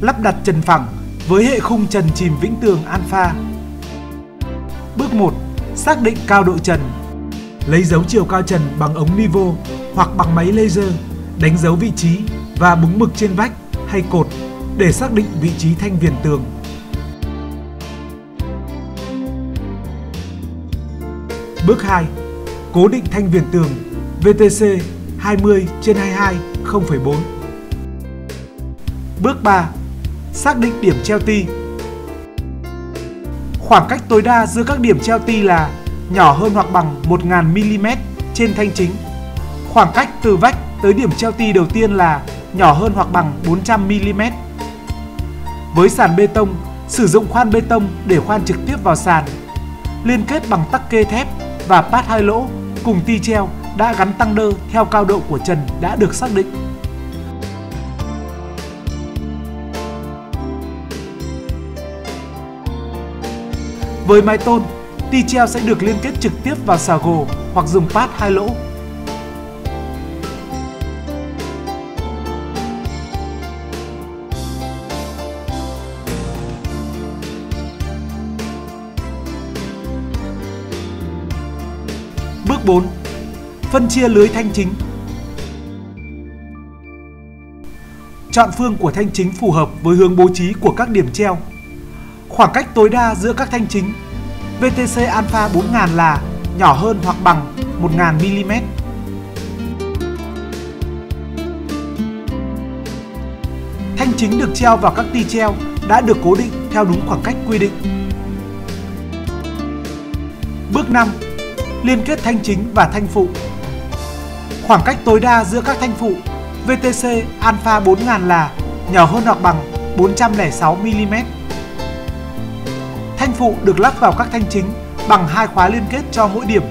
Lắp đặt trần phẳng với hệ khung trần chìm vĩnh tường alpha. Bước 1. Xác định cao độ trần. Lấy dấu chiều cao trần bằng ống nivo hoặc bằng máy laser, đánh dấu vị trí và búng mực trên vách hay cột để xác định vị trí thanh viền tường. Bước 2. Cố định thanh viền tường VTC 20 trên 22 0,4. Bước 3. Xác định điểm treo ti. Khoảng cách tối đa giữa các điểm treo ti là nhỏ hơn hoặc bằng 1000mm trên thanh chính. Khoảng cách từ vách tới điểm treo ti đầu tiên là nhỏ hơn hoặc bằng 400mm. Với sàn bê tông, sử dụng khoan bê tông để khoan trực tiếp vào sàn. Liên kết bằng tắc kê thép và pad hai lỗ cùng ti treo đã gắn tăng đơ theo cao độ của trần đã được xác định. Với mái tôn, ti treo sẽ được liên kết trực tiếp vào xà gồ hoặc dùng pát hai lỗ. Bước 4. Phân chia lưới thanh chính Chọn phương của thanh chính phù hợp với hướng bố trí của các điểm treo. Khoảng cách tối đa giữa các thanh chính VTC alpha 4000 là nhỏ hơn hoặc bằng 1000 mm. Thanh chính được treo vào các ti treo đã được cố định theo đúng khoảng cách quy định. Bước 5. Liên kết thanh chính và thanh phụ. Khoảng cách tối đa giữa các thanh phụ VTC alpha 4000 là nhỏ hơn hoặc bằng 406 mm. Thanh phụ được lắp vào các thanh chính bằng hai khóa liên kết cho mỗi điểm.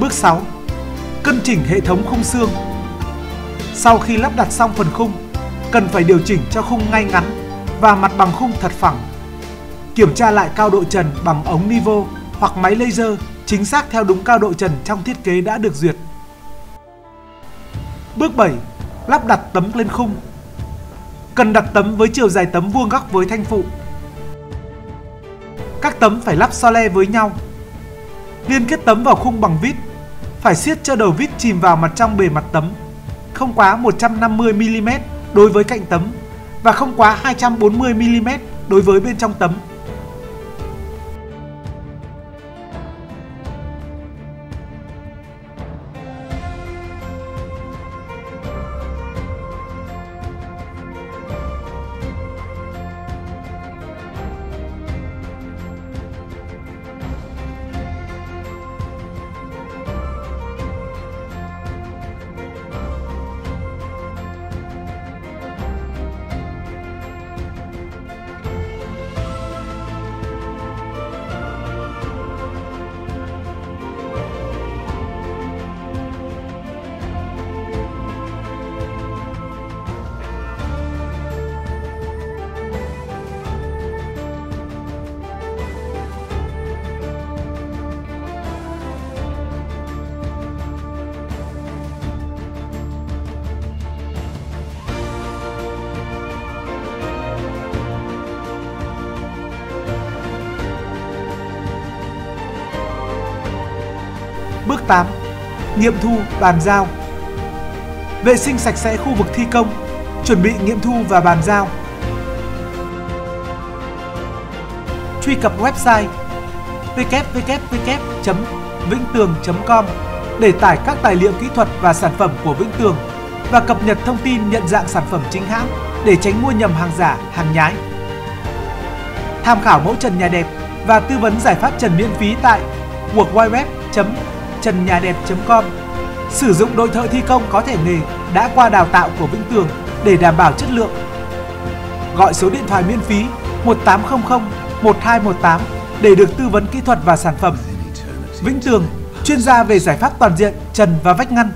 Bước 6. Cân chỉnh hệ thống khung xương. Sau khi lắp đặt xong phần khung, cần phải điều chỉnh cho khung ngay ngắn và mặt bằng khung thật phẳng. Kiểm tra lại cao độ trần bằng ống nivo hoặc máy laser chính xác theo đúng cao độ trần trong thiết kế đã được duyệt. Bước 7. Lắp đặt tấm lên khung. Cần đặt tấm với chiều dài tấm vuông góc với thanh phụ. Các tấm phải lắp so le với nhau. Liên kết tấm vào khung bằng vít phải siết cho đầu vít chìm vào mặt trong bề mặt tấm, không quá 150mm đối với cạnh tấm và không quá 240mm đối với bên trong tấm. Bước 8. Nghiệm thu bàn giao Vệ sinh sạch sẽ khu vực thi công Chuẩn bị nghiệm thu và bàn giao Truy cập website www.vinhtuong.com để tải các tài liệu kỹ thuật và sản phẩm của Vĩnh Tường và cập nhật thông tin nhận dạng sản phẩm chính hãng để tránh mua nhầm hàng giả, hàng nhái. Tham khảo mẫu trần nhà đẹp và tư vấn giải pháp trần miễn phí tại www nhà đẹp.com. Sử dụng đội thợ thi công có thể nghề đã qua đào tạo của Vĩnh Tường để đảm bảo chất lượng. Gọi số điện thoại miễn phí 1800 1218 để được tư vấn kỹ thuật và sản phẩm. Vĩnh Tường, chuyên gia về giải pháp toàn diện trần và vách ngăn,